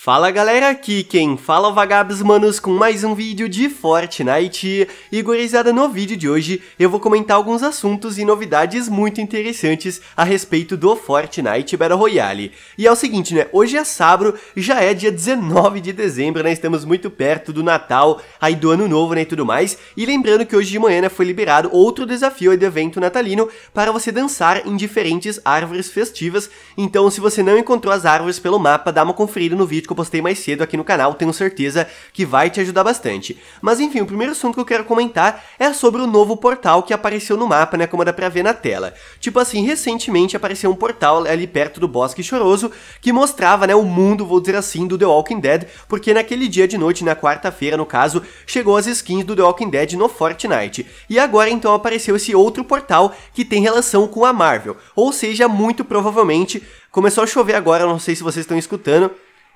Fala galera, aqui quem fala é Vagabos Manos com mais um vídeo de Fortnite. E gurizada, no vídeo de hoje eu vou comentar alguns assuntos e novidades muito interessantes a respeito do Fortnite Battle Royale. E é o seguinte né, hoje é sábado, já é dia 19 de dezembro né, estamos muito perto do Natal, aí do Ano Novo né e tudo mais. E lembrando que hoje de manhã né, foi liberado outro desafio do evento natalino para você dançar em diferentes árvores festivas. Então se você não encontrou as árvores pelo mapa, dá uma conferida no vídeo que eu postei mais cedo aqui no canal, tenho certeza que vai te ajudar bastante. Mas enfim, o primeiro assunto que eu quero comentar é sobre o novo portal que apareceu no mapa, né, como dá pra ver na tela. Tipo assim, recentemente apareceu um portal ali perto do Bosque Choroso que mostrava, né, o mundo, vou dizer assim, do The Walking Dead, porque naquele dia de noite, na quarta-feira no caso, chegou as skins do The Walking Dead no Fortnite. E agora então apareceu esse outro portal que tem relação com a Marvel, ou seja, muito provavelmente Começou a chover agora, não sei se vocês estão escutando,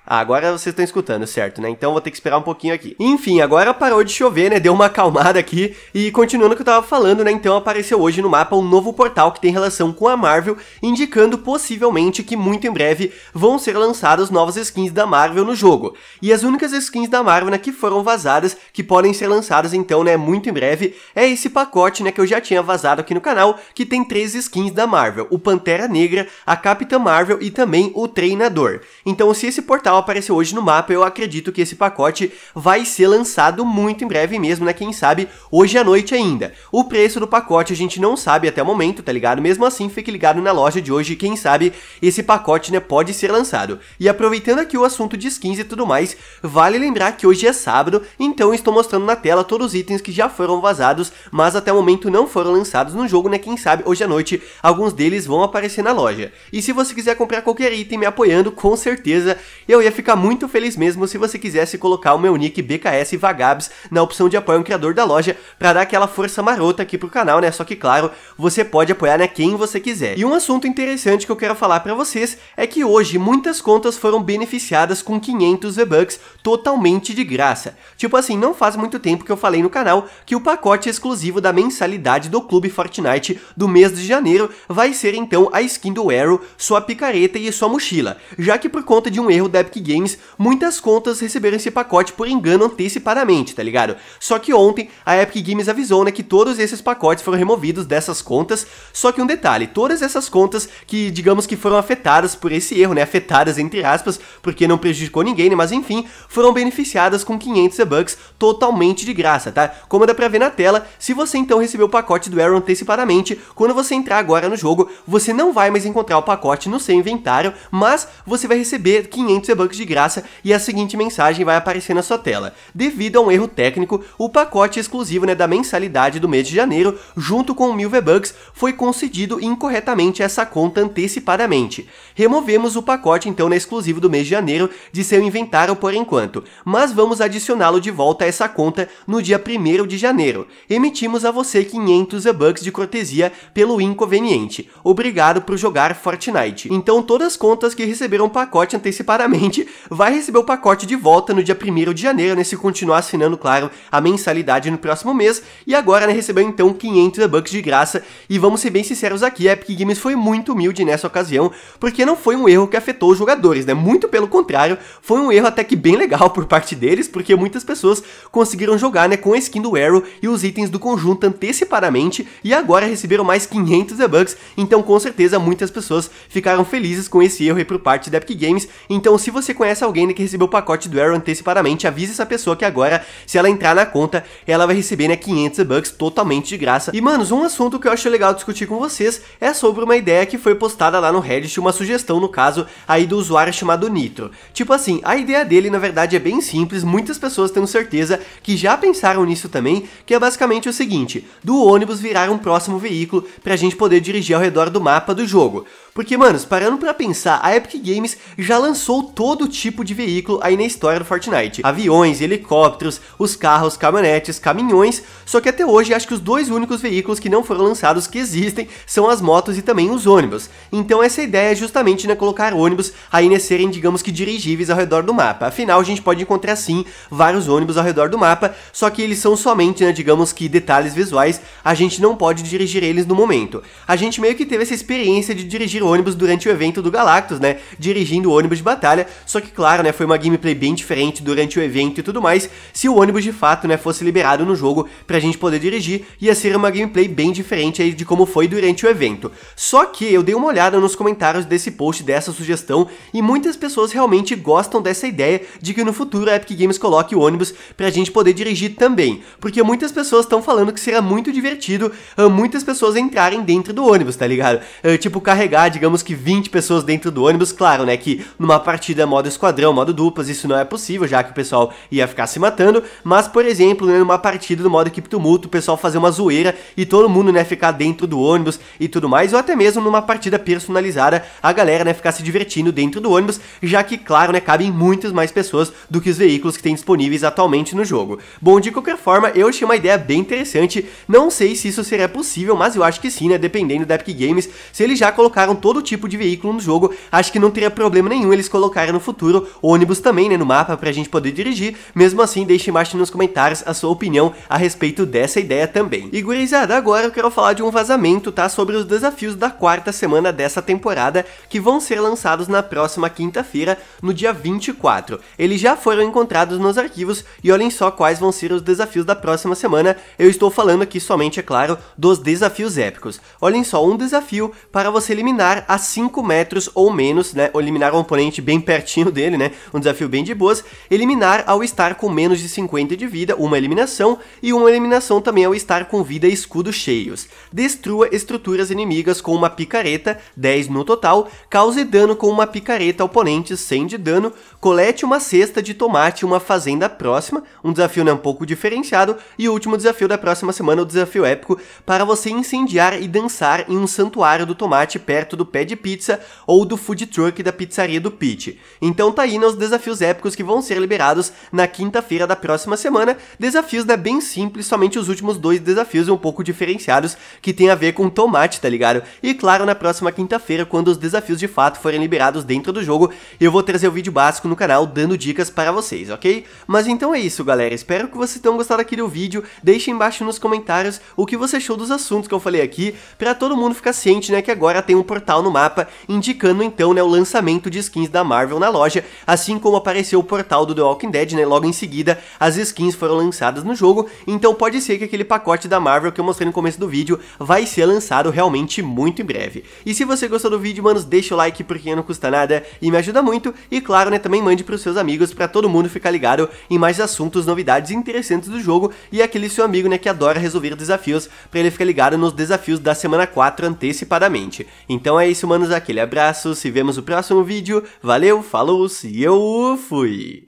ah, agora vocês estão escutando, certo, né? Então vou ter que esperar um pouquinho aqui. Enfim, agora parou de chover, né? Deu uma acalmada aqui. E continuando o que eu tava falando, né? Então apareceu hoje no mapa um novo portal que tem relação com a Marvel, indicando possivelmente que muito em breve vão ser lançadas novas skins da Marvel no jogo. E as únicas skins da Marvel, né, que foram vazadas, que podem ser lançadas então, né, muito em breve, é esse pacote, né, que eu já tinha vazado aqui no canal, que tem três skins da Marvel: o Pantera Negra, a Capitã Marvel e também o Treinador. Então, se esse portal apareceu hoje no mapa, eu acredito que esse pacote vai ser lançado muito em breve mesmo, né? Quem sabe hoje à noite ainda. O preço do pacote a gente não sabe até o momento, tá ligado? Mesmo assim, fique ligado na loja de hoje, quem sabe esse pacote, né, pode ser lançado. E aproveitando aqui o assunto de skins e tudo mais, vale lembrar que hoje é sábado, então estou mostrando na tela todos os itens que já foram vazados, mas até o momento não foram lançados no jogo, né? Quem sabe hoje à noite alguns deles vão aparecer na loja. E se você quiser comprar qualquer item me apoiando, com certeza eu ia ficar muito feliz mesmo se você quisesse colocar o meu nick BKS Vagabs na opção de apoio ao criador da loja para dar aquela força marota aqui pro canal, né? Só que claro, você pode apoiar né, quem você quiser. E um assunto interessante que eu quero falar para vocês é que hoje muitas contas foram beneficiadas com 500 V-Bucks totalmente de graça. Tipo assim, não faz muito tempo que eu falei no canal que o pacote exclusivo da mensalidade do Clube Fortnite do mês de janeiro vai ser então a skin do Arrow, sua picareta e sua mochila, já que por conta de um erro da Epic Games muitas contas receberam esse pacote por engano antecipadamente, tá ligado? Só que ontem a Epic Games avisou, né, que todos esses pacotes foram removidos dessas contas, só que um detalhe, todas essas contas que, digamos que foram afetadas por esse erro, né, afetadas entre aspas, porque não prejudicou ninguém, né, mas enfim, foram beneficiadas com 500 bucks totalmente de graça, tá? Como dá pra ver na tela, se você então recebeu o pacote do Arrow antecipadamente, quando você entrar agora no jogo, você não vai mais encontrar o pacote no seu inventário, mas você vai receber 500 bucks de graça e a seguinte mensagem vai aparecer na sua tela. Devido a um erro técnico, o pacote exclusivo né, da mensalidade do mês de janeiro, junto com 1000 V-Bucks, foi concedido incorretamente essa conta antecipadamente. Removemos o pacote então na exclusivo do mês de janeiro de seu inventário por enquanto, mas vamos adicioná-lo de volta a essa conta no dia 1 de janeiro. Emitimos a você 500 V-Bucks de cortesia pelo inconveniente. Obrigado por jogar Fortnite. Então todas as contas que receberam o pacote antecipadamente vai receber o pacote de volta no dia 1 de janeiro, né, se continuar assinando, claro, a mensalidade no próximo mês, e agora, né, recebeu então 500 bucks de graça, e vamos ser bem sinceros aqui, a Epic Games foi muito humilde nessa ocasião, porque não foi um erro que afetou os jogadores, né, muito pelo contrário, foi um erro até que bem legal por parte deles, porque muitas pessoas conseguiram jogar, né, com a skin do Arrow e os itens do conjunto antecipadamente, e agora receberam mais 500 bucks, então com certeza muitas pessoas ficaram felizes com esse erro aí por parte da Epic Games, então se você conhece alguém que recebeu o pacote do Arrow antecipadamente, avise essa pessoa que agora, se ela entrar na conta, ela vai receber né, 500 bucks totalmente de graça. E manos, um assunto que eu acho legal discutir com vocês é sobre uma ideia que foi postada lá no Reddit, uma sugestão no caso aí do usuário chamado Nitro. Tipo assim, a ideia dele na verdade é bem simples, muitas pessoas tenho certeza que já pensaram nisso também, que é basicamente o seguinte, do ônibus virar um próximo veículo pra gente poder dirigir ao redor do mapa do jogo. Porque, manos, parando pra pensar, a Epic Games já lançou todo tipo de veículo aí na história do Fortnite. Aviões, helicópteros, os carros, caminhonetes, caminhões, só que até hoje acho que os dois únicos veículos que não foram lançados que existem são as motos e também os ônibus. Então essa ideia é justamente né, colocar ônibus aí né, serem, digamos que dirigíveis ao redor do mapa. Afinal, a gente pode encontrar sim vários ônibus ao redor do mapa, só que eles são somente, né, digamos que detalhes visuais, a gente não pode dirigir eles no momento. A gente meio que teve essa experiência de dirigir dirigir ônibus durante o evento do Galactus, né? Dirigindo o ônibus de batalha. Só que, claro, né? Foi uma gameplay bem diferente durante o evento e tudo mais. Se o ônibus de fato, né? Fosse liberado no jogo pra gente poder dirigir, ia ser uma gameplay bem diferente aí de como foi durante o evento. Só que eu dei uma olhada nos comentários desse post, dessa sugestão, e muitas pessoas realmente gostam dessa ideia de que no futuro a Epic Games coloque o ônibus pra gente poder dirigir também. Porque muitas pessoas estão falando que será muito divertido uh, muitas pessoas entrarem dentro do ônibus, tá ligado? Uh, tipo, carregar, digamos que 20 pessoas dentro do ônibus, claro, né, que numa partida modo esquadrão, modo duplas, isso não é possível, já que o pessoal ia ficar se matando, mas, por exemplo, né, numa partida do modo equipe tumulto, o pessoal fazer uma zoeira e todo mundo, né, ficar dentro do ônibus e tudo mais, ou até mesmo numa partida personalizada, a galera, né, ficar se divertindo dentro do ônibus, já que, claro, né, cabem muitas mais pessoas do que os veículos que tem disponíveis atualmente no jogo. Bom, de qualquer forma, eu achei uma ideia bem interessante, não sei se isso seria possível, mas eu acho que sim, né, dependendo da Epic Games, se eles já colocaram todo tipo de veículo no jogo, acho que não teria problema nenhum eles colocarem no futuro ônibus também, né, no mapa pra gente poder dirigir, mesmo assim, deixe embaixo nos comentários a sua opinião a respeito dessa ideia também. E gurizada, agora eu quero falar de um vazamento, tá, sobre os desafios da quarta semana dessa temporada, que vão ser lançados na próxima quinta-feira, no dia 24. Eles já foram encontrados nos arquivos e olhem só quais vão ser os desafios da próxima semana. Eu estou falando aqui somente, é claro, dos desafios épicos. Olhem só, um desafio para você eliminar a 5 metros ou menos, né? Ou eliminar um oponente bem pertinho dele, né? Um desafio bem de boas. Eliminar ao estar com menos de 50 de vida, uma eliminação. E uma eliminação também ao estar com vida e escudo cheios. Destrua estruturas inimigas com uma picareta, 10 no total. Cause dano com uma picareta a oponentes, 100 de dano. Colete uma cesta de tomate uma fazenda próxima. Um desafio né, um pouco diferenciado. E o último desafio da próxima semana, o desafio épico, para você incendiar e dançar em um santuário do tomate perto do pé de pizza ou do food truck da pizzaria do Pete. Então tá aí nos desafios épicos que vão ser liberados na quinta-feira da próxima semana. Desafios né, bem simples, somente os últimos dois desafios um pouco diferenciados que tem a ver com tomate, tá ligado? E claro, na próxima quinta-feira, quando os desafios de fato forem liberados dentro do jogo, eu vou trazer o vídeo básico no canal dando dicas para vocês, ok? Mas então é isso, galera. Espero que vocês tenham gostado aqui do vídeo. Deixe embaixo nos comentários o que você achou dos assuntos que eu falei aqui, para todo mundo ficar ciente, né, que agora tem um portal no mapa indicando então, né, o lançamento de skins da Marvel na loja, assim como apareceu o portal do The Walking Dead, né, logo em seguida as skins foram lançadas no jogo, então pode ser que aquele pacote da Marvel que eu mostrei no começo do vídeo vai ser lançado realmente muito em breve. E se você gostou do vídeo, manos, deixa o like porque não custa nada e me ajuda muito, e claro, né, também mande pros seus amigos para todo mundo ficar ligado em mais assuntos, novidades interessantes do jogo e aquele seu amigo, né, que adora resolver desafios, para ele ficar ligado nos desafios da semana 4 antecipadamente. Então é isso, manos, aquele abraço, se vemos no próximo vídeo, valeu, falou, se eu fui!